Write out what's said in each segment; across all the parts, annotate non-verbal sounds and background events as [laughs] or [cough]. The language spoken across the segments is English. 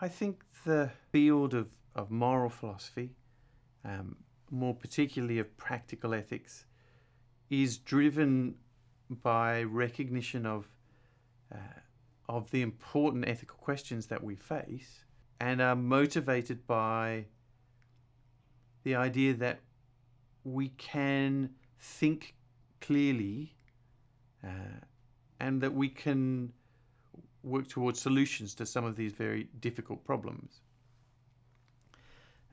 I think the field of, of moral philosophy, um, more particularly of practical ethics, is driven by recognition of uh, of the important ethical questions that we face, and are motivated by the idea that we can think clearly uh, and that we can work towards solutions to some of these very difficult problems.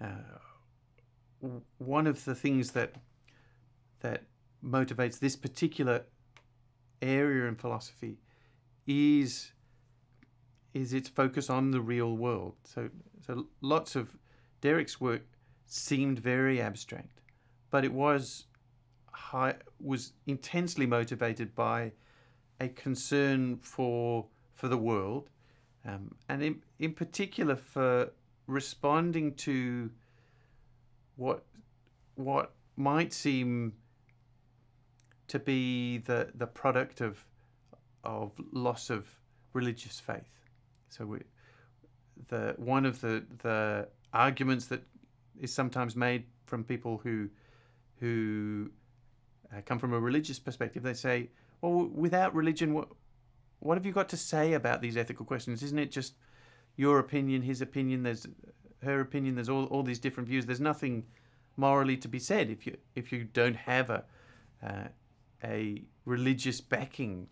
Uh, one of the things that that motivates this particular area in philosophy is is its focus on the real world. So so lots of Derek's work seemed very abstract, but it was high, was intensely motivated by a concern for for the world, um, and in in particular for responding to what what might seem to be the the product of of loss of religious faith. So we, the one of the the arguments that is sometimes made from people who who uh, come from a religious perspective, they say, well, without religion, what what have you got to say about these ethical questions? Isn't it just your opinion, his opinion? There's her opinion. There's all, all these different views. There's nothing morally to be said if you if you don't have a uh, a religious backing.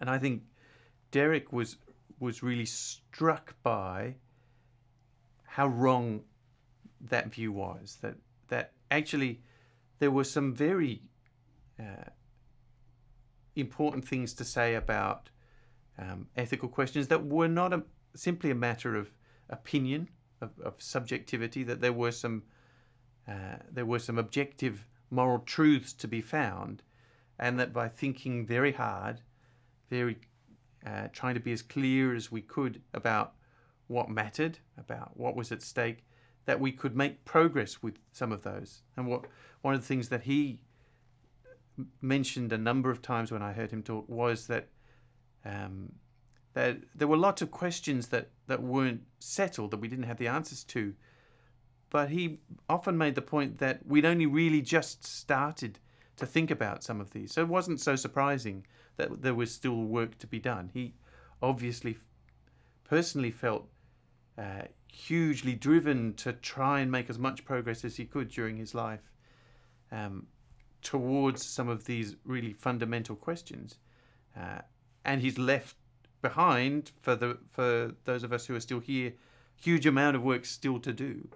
And I think Derek was was really struck by how wrong that view was. That that actually there were some very uh, important things to say about um, ethical questions that were not a, simply a matter of opinion, of, of subjectivity. That there were some uh, there were some objective moral truths to be found, and that by thinking very hard, very uh, trying to be as clear as we could about what mattered, about what was at stake, that we could make progress with some of those. And what one of the things that he mentioned a number of times when I heard him talk was that um, that there were lots of questions that, that weren't settled that we didn't have the answers to. But he often made the point that we'd only really just started to think about some of these. So it wasn't so surprising that there was still work to be done. He obviously personally felt uh, hugely driven to try and make as much progress as he could during his life um, towards some of these really fundamental questions. Uh, and he's left behind for the for those of us who are still here, huge amount of work still to do.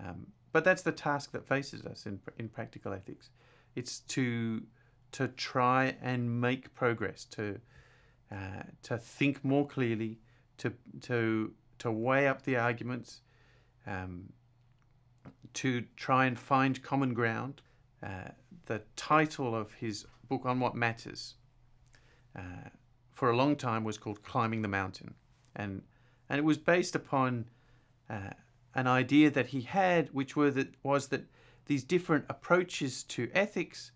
Um, but that's the task that faces us in in practical ethics. It's to to try and make progress, to uh, to think more clearly, to to to weigh up the arguments, um, to try and find common ground. Uh, the title of his book on what matters, uh, for a long time, was called "Climbing the Mountain," and and it was based upon uh, an idea that he had, which were that was that these different approaches to ethics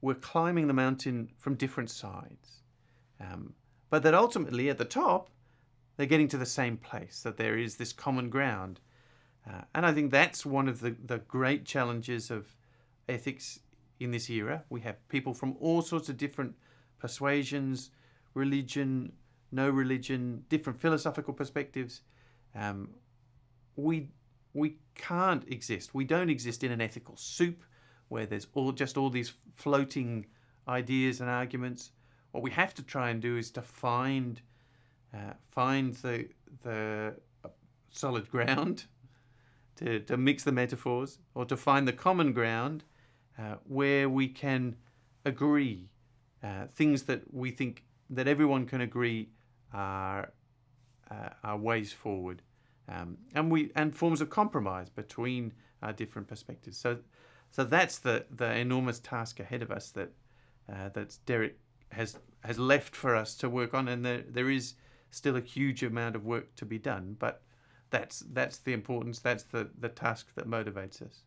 were climbing the mountain from different sides. Um, but that ultimately, at the top, they're getting to the same place, that there is this common ground. Uh, and I think that's one of the, the great challenges of ethics in this era. We have people from all sorts of different persuasions, religion, no religion, different philosophical perspectives. Um, we we can't exist. We don't exist in an ethical soup where there's all just all these floating ideas and arguments. What we have to try and do is to find uh, find the the solid ground, [laughs] to, to mix the metaphors, or to find the common ground uh, where we can agree uh, things that we think that everyone can agree are uh, are ways forward, um, and we and forms of compromise between our different perspectives. So so that's the, the enormous task ahead of us that uh, that Derek has has left for us to work on, and there there is still a huge amount of work to be done. But that's that's the importance. That's the the task that motivates us.